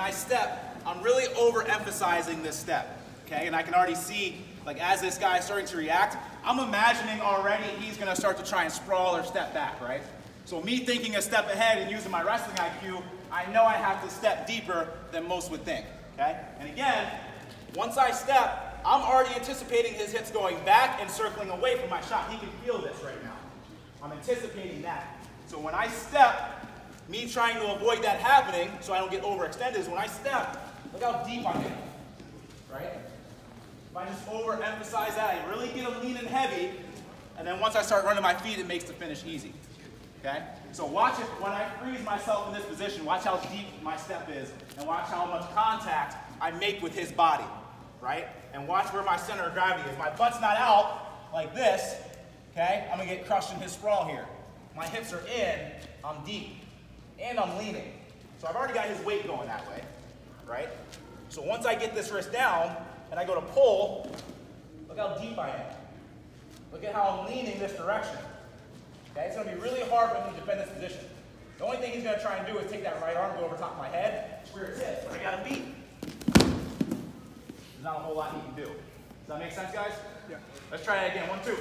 when I step, I'm really overemphasizing this step, okay? And I can already see, like as this guy is starting to react, I'm imagining already he's gonna start to try and sprawl or step back, right? So me thinking a step ahead and using my wrestling IQ, I know I have to step deeper than most would think, okay? And again, once I step, I'm already anticipating his hips going back and circling away from my shot. He can feel this right now. I'm anticipating that. So when I step, me trying to avoid that happening so I don't get overextended is when I step, look how deep I'm right? If I just overemphasize that, I really get him lean and heavy, and then once I start running my feet, it makes the finish easy, okay? So watch it, when I freeze myself in this position, watch how deep my step is, and watch how much contact I make with his body, right? And watch where my center of gravity is. My butt's not out like this, okay? I'm gonna get crushed in his sprawl here. My hips are in, I'm deep, and I'm leaning. So I've already got his weight going that way, right? So once I get this wrist down, and I go to pull, look how deep I am. Look at how I'm leaning this direction. Okay, it's gonna be really hard for him to defend this position. The only thing he's gonna try and do is take that right arm, go over top of my head, where it's hit, but I got him beat. There's not a whole lot he can do. Does that make sense, guys? Yeah. Let's try it again, one, two.